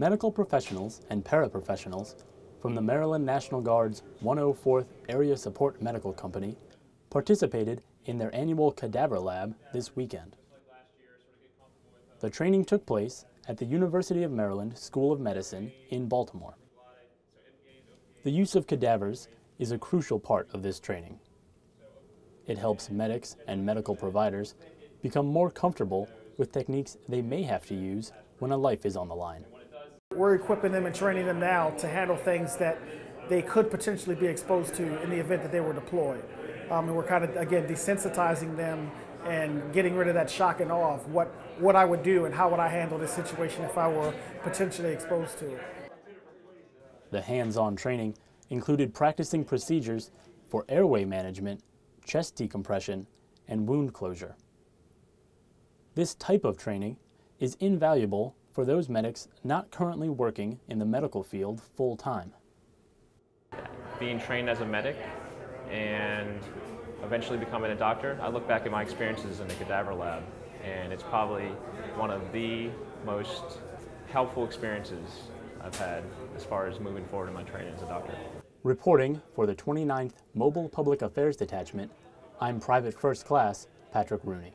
medical professionals and paraprofessionals from the Maryland National Guard's 104th Area Support Medical Company participated in their annual cadaver lab this weekend. The training took place at the University of Maryland School of Medicine in Baltimore. The use of cadavers is a crucial part of this training. It helps medics and medical providers become more comfortable with techniques they may have to use when a life is on the line. We're equipping them and training them now to handle things that they could potentially be exposed to in the event that they were deployed. Um, and we're kind of, again, desensitizing them and getting rid of that shock and awe of what, what I would do and how would I handle this situation if I were potentially exposed to it. The hands-on training included practicing procedures for airway management, chest decompression, and wound closure. This type of training is invaluable for those medics not currently working in the medical field full time. Being trained as a medic and eventually becoming a doctor, I look back at my experiences in the cadaver lab and it's probably one of the most helpful experiences I've had as far as moving forward in my training as a doctor. Reporting for the 29th Mobile Public Affairs Detachment, I'm Private First Class Patrick Rooney.